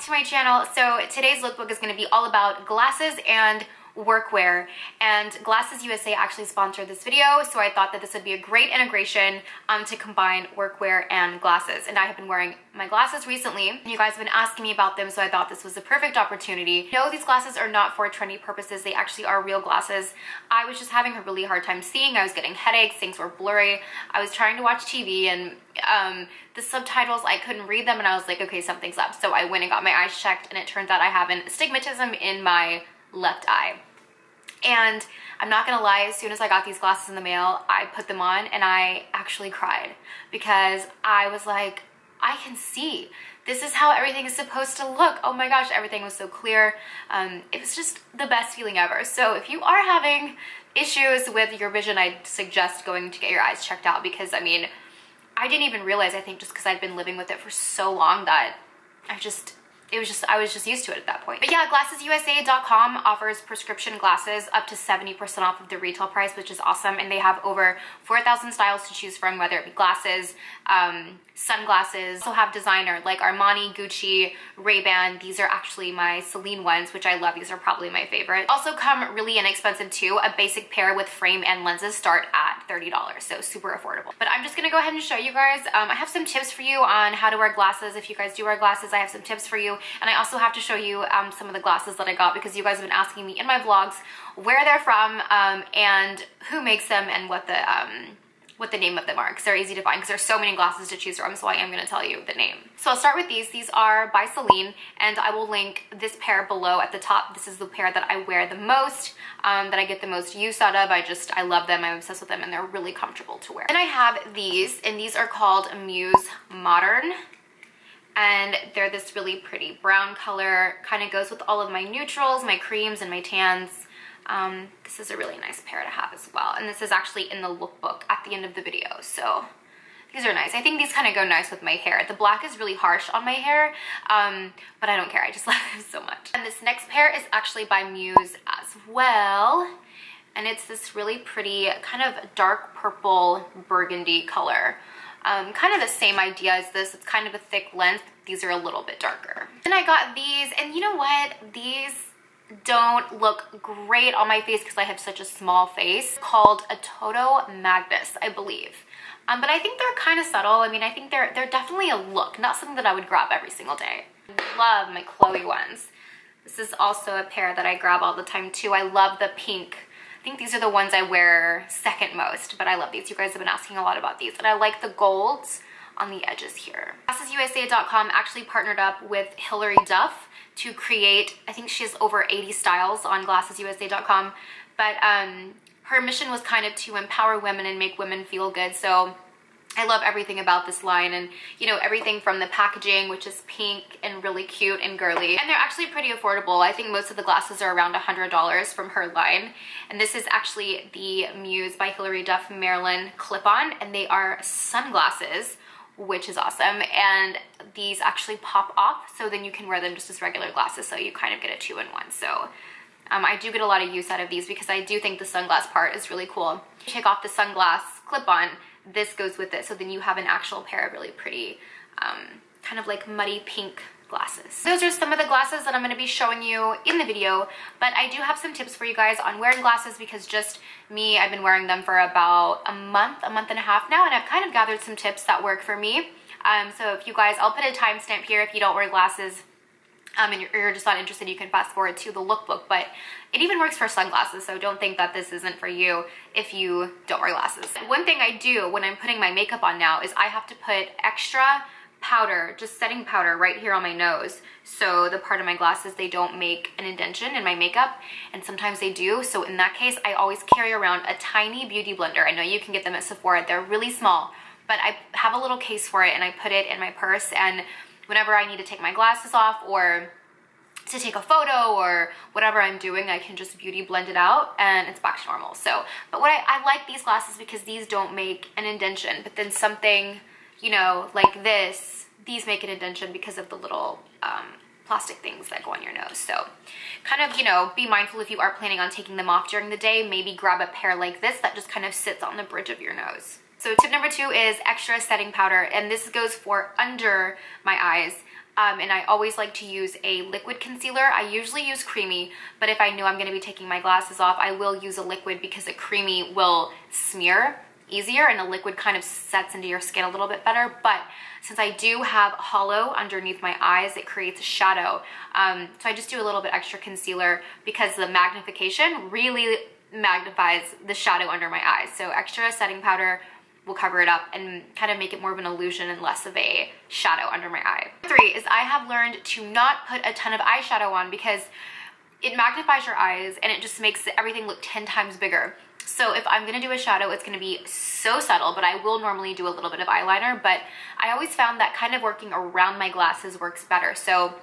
to my channel. So today's lookbook is gonna be all about glasses and workwear and Glasses USA actually sponsored this video so I thought that this would be a great integration um, to combine workwear and glasses and I have been wearing my glasses recently and you guys have been asking me about them so I thought this was the perfect opportunity. No these glasses are not for trendy purposes they actually are real glasses. I was just having a really hard time seeing I was getting headaches things were blurry I was trying to watch TV and um, the subtitles, I couldn't read them and I was like, okay, something's up. So I went and got my eyes checked and it turns out I have an astigmatism in my left eye. And I'm not gonna lie, as soon as I got these glasses in the mail, I put them on and I actually cried because I was like, I can see. This is how everything is supposed to look. Oh my gosh, everything was so clear. Um, it was just the best feeling ever. So if you are having issues with your vision, I'd suggest going to get your eyes checked out because I mean, I didn't even realize, I think just because I'd been living with it for so long that I just it was just, I was just used to it at that point. But yeah, glassesusa.com offers prescription glasses up to 70% off of the retail price, which is awesome. And they have over 4,000 styles to choose from, whether it be glasses, um, sunglasses. Also have designer like Armani, Gucci, Ray-Ban. These are actually my Celine ones, which I love. These are probably my favorite. Also come really inexpensive too. A basic pair with frame and lenses start at $30, so super affordable. But I'm just gonna go ahead and show you guys. Um, I have some tips for you on how to wear glasses. If you guys do wear glasses, I have some tips for you. And I also have to show you um, some of the glasses that I got because you guys have been asking me in my vlogs where they're from um, and who makes them and what the um, what the name of them are because they're easy to find because there's so many glasses to choose from so I am going to tell you the name. So I'll start with these. These are by Celine and I will link this pair below at the top. This is the pair that I wear the most, um, that I get the most use out of. I just, I love them. I'm obsessed with them and they're really comfortable to wear. And I have these and these are called Muse Modern and they're this really pretty brown color. Kind of goes with all of my neutrals, my creams, and my tans. Um, this is a really nice pair to have as well. And this is actually in the lookbook at the end of the video. So these are nice. I think these kind of go nice with my hair. The black is really harsh on my hair, um, but I don't care. I just love them so much. And this next pair is actually by Muse as well. And it's this really pretty kind of dark purple burgundy color. Um, kind of the same idea as this. It's kind of a thick lens. These are a little bit darker. Then I got these, and you know what? These don't look great on my face because I have such a small face called Ottoto Magnus, I believe. Um, but I think they're kind of subtle. I mean, I think they're, they're definitely a look, not something that I would grab every single day. Love my Chloe ones. This is also a pair that I grab all the time too. I love the pink think these are the ones I wear second most, but I love these. You guys have been asking a lot about these. And I like the golds on the edges here. GlassesUSA.com actually partnered up with Hilary Duff to create, I think she has over 80 styles on GlassesUSA.com, but um, her mission was kind of to empower women and make women feel good. So I love everything about this line and you know everything from the packaging which is pink and really cute and girly. And they're actually pretty affordable. I think most of the glasses are around a hundred dollars from her line. And this is actually the Muse by Hilary Duff Marilyn clip-on. And they are sunglasses which is awesome. And these actually pop off. So then you can wear them just as regular glasses. So you kind of get a two-in-one. So um, I do get a lot of use out of these because I do think the sunglass part is really cool. Take off the sunglass clip-on this goes with it. So then you have an actual pair of really pretty, um, kind of like muddy pink glasses. Those are some of the glasses that I'm going to be showing you in the video, but I do have some tips for you guys on wearing glasses because just me, I've been wearing them for about a month, a month and a half now, and I've kind of gathered some tips that work for me. Um, so if you guys, I'll put a timestamp here if you don't wear glasses um, and you're, you're, just not interested, you can fast forward to the lookbook. But it even works for sunglasses, so don't think that this isn't for you if you don't wear glasses. One thing I do when I'm putting my makeup on now is I have to put extra powder, just setting powder right here on my nose. So the part of my glasses, they don't make an indention in my makeup, and sometimes they do. So in that case, I always carry around a tiny beauty blender. I know you can get them at Sephora, they're really small, but I have a little case for it and I put it in my purse and whenever I need to take my glasses off or to take a photo or whatever I'm doing, I can just beauty blend it out and it's back to normal. So, but what I, I like these glasses because these don't make an indention, but then something, you know, like this, these make an indention because of the little um, plastic things that go on your nose. So kind of, you know, be mindful if you are planning on taking them off during the day, maybe grab a pair like this that just kind of sits on the bridge of your nose. So tip number two is extra setting powder, and this goes for under my eyes. Um, and I always like to use a liquid concealer. I usually use creamy, but if I know I'm gonna be taking my glasses off, I will use a liquid because a creamy will smear easier and a liquid kind of sets into your skin a little bit better. But since I do have hollow underneath my eyes, it creates a shadow. Um, so I just do a little bit extra concealer because the magnification really magnifies the shadow under my eyes. So extra setting powder will cover it up and kind of make it more of an illusion and less of a shadow under my eye. Three is I have learned to not put a ton of eyeshadow on because it magnifies your eyes and it just makes everything look 10 times bigger. So if I'm gonna do a shadow, it's gonna be so subtle, but I will normally do a little bit of eyeliner, but I always found that kind of working around my glasses works better. So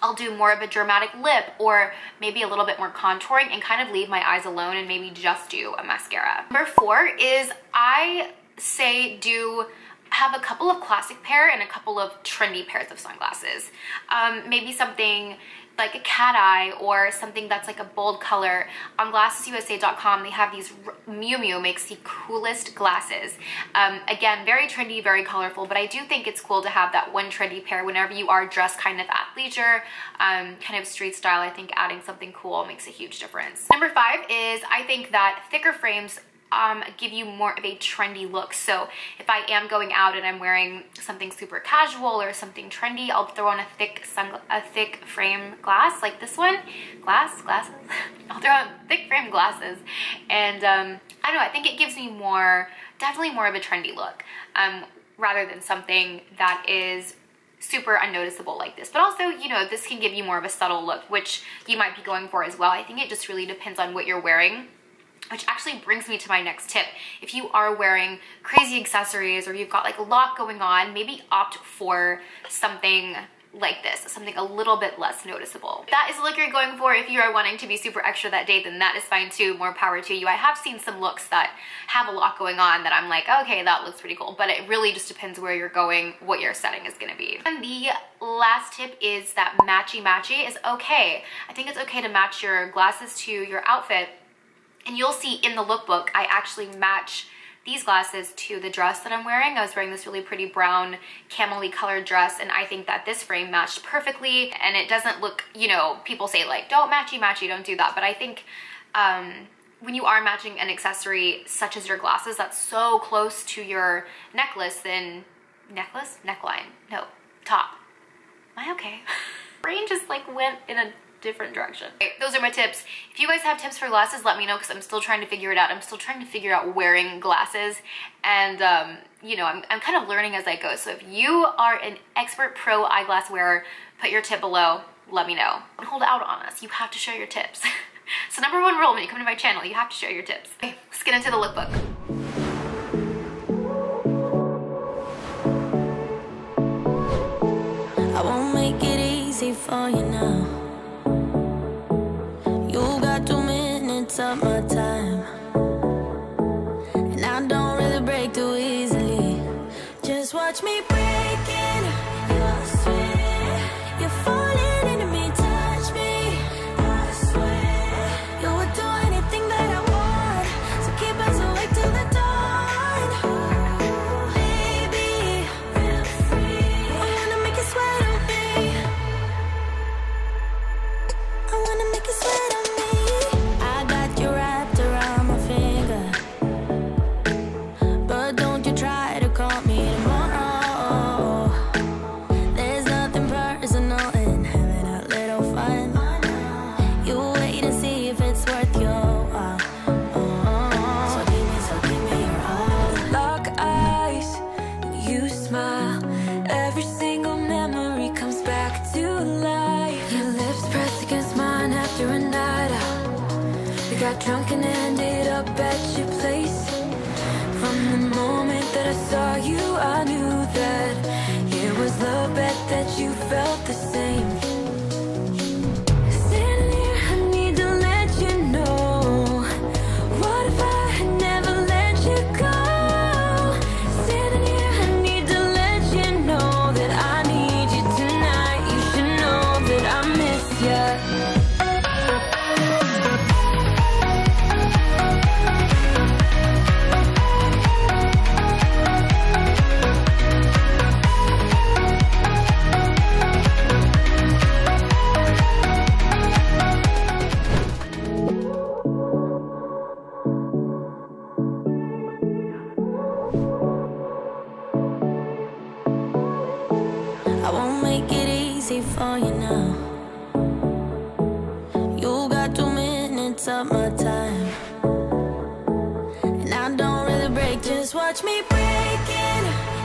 I'll do more of a dramatic lip or maybe a little bit more contouring and kind of leave my eyes alone and maybe just do a mascara. Number four is I say do have a couple of classic pair and a couple of trendy pairs of sunglasses. Um, maybe something like a cat eye or something that's like a bold color. On glassesusa.com, they have these, Miu Miu makes the coolest glasses. Um, again, very trendy, very colorful, but I do think it's cool to have that one trendy pair whenever you are dressed kind of athleisure, um, kind of street style. I think adding something cool makes a huge difference. Number five is I think that thicker frames um, give you more of a trendy look. So if I am going out and I'm wearing something super casual or something trendy, I'll throw on a thick a thick frame glass like this one. Glass, glasses. I'll throw on thick frame glasses. And um, I don't know, I think it gives me more, definitely more of a trendy look um, rather than something that is super unnoticeable like this. But also, you know, this can give you more of a subtle look, which you might be going for as well. I think it just really depends on what you're wearing which actually brings me to my next tip. If you are wearing crazy accessories or you've got like a lot going on, maybe opt for something like this, something a little bit less noticeable. If that is the look you're going for. If you are wanting to be super extra that day, then that is fine too. More power to you. I have seen some looks that have a lot going on that I'm like, okay, that looks pretty cool. But it really just depends where you're going, what your setting is gonna be. And the last tip is that matchy matchy is okay. I think it's okay to match your glasses to your outfit and you'll see in the lookbook, I actually match these glasses to the dress that I'm wearing. I was wearing this really pretty brown camely colored dress and I think that this frame matched perfectly and it doesn't look, you know, people say like, don't matchy matchy, don't do that. But I think um, when you are matching an accessory such as your glasses that's so close to your necklace, then necklace? Neckline, no, top. Am I okay? Brain just like went in a different direction. Okay, those are my tips. If you guys have tips for glasses, let me know because I'm still trying to figure it out. I'm still trying to figure out wearing glasses and um, you know, I'm, I'm kind of learning as I go. So if you are an expert pro eyeglass wearer, put your tip below, let me know. Don't hold out on us. You have to share your tips. so number one rule when you come to my channel, you have to share your tips. Okay, let's get into the lookbook. I won't make it easy for you now me drunk and ended me breaking.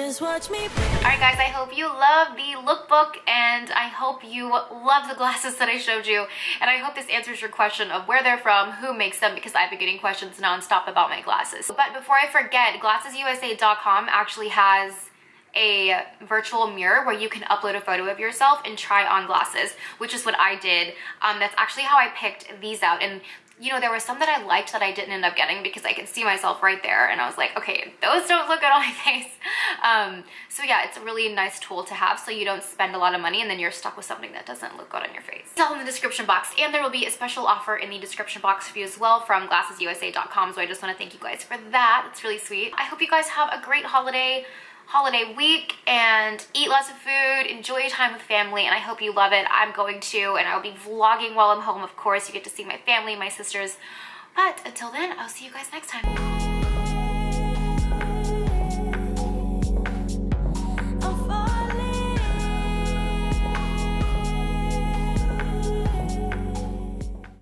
Just watch me. Alright guys, I hope you love the lookbook and I hope you love the glasses that I showed you and I hope this answers your question of where they're from, who makes them because I've been getting questions nonstop about my glasses. But before I forget, glassesusa.com actually has a virtual mirror where you can upload a photo of yourself and try on glasses, which is what I did. Um, that's actually how I picked these out. And you know, there were some that I liked that I didn't end up getting because I could see myself right there and I was like, okay, those don't look good on my face. Um, so yeah, it's a really nice tool to have so you don't spend a lot of money and then you're stuck with something that doesn't look good on your face. It's all in the description box and there will be a special offer in the description box for you as well from glassesusa.com. So I just want to thank you guys for that. It's really sweet. I hope you guys have a great holiday holiday week and eat lots of food, enjoy your time with family, and I hope you love it. I'm going to, and I'll be vlogging while I'm home, of course. You get to see my family, my sisters. But until then, I'll see you guys next time.